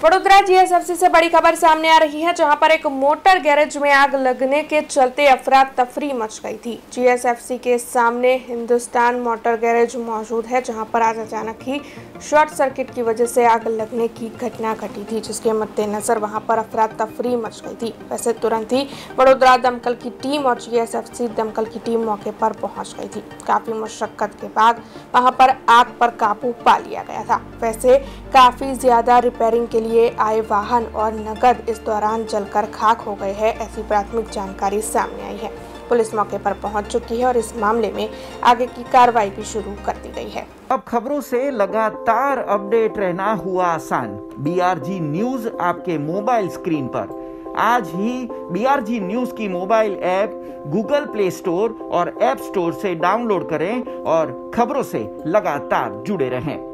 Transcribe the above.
Vadodara GSFC से बड़ी खबर सामने आ रही है, जहाँ पर एक मोटर गैरेज में आग लगने के चलते अफरा तफरी मच गई थी। जीएसएफसी के सामने हिंदुस्तान मोटर गैरेज मौजूद है, जहाँ पर आज अचानक ही शॉर्ट सर्किट की वजह से आग लगने की घटना घटी थी, जिसके मद्देनजर वहाँ पर अफरा तफरी मच गई थी। वैसे तुरंत ही वडोदरा दमकल की टीम और जीएसएफसी दमकल की टीम मौके पर पहुँच गई थी। काफ़ी मुशक्कत के बाद वहाँ पर आग पर काबू पा लिया गया था। वैसे काफ़ी ज़्यादा रिपेयरिंग के लिए लिए आए वाहन और नकद इस दौरान जलकर खाक हो गए हैं, ऐसी प्राथमिक जानकारी सामने आई है। पुलिस मौके पर पहुँच चुकी है और इस मामले में आगे की कार्रवाई भी शुरू कर दी गई है। अब खबरों से लगातार अपडेट रहना हुआ आसान। बीआरजी न्यूज़ आपके मोबाइल स्क्रीन पर। आज ही बीआरजी न्यूज़ की mobile app Google Play Store और ऐप स्टोर से डाउनलोड करें और खबरों से लगातार जुड़े रहें।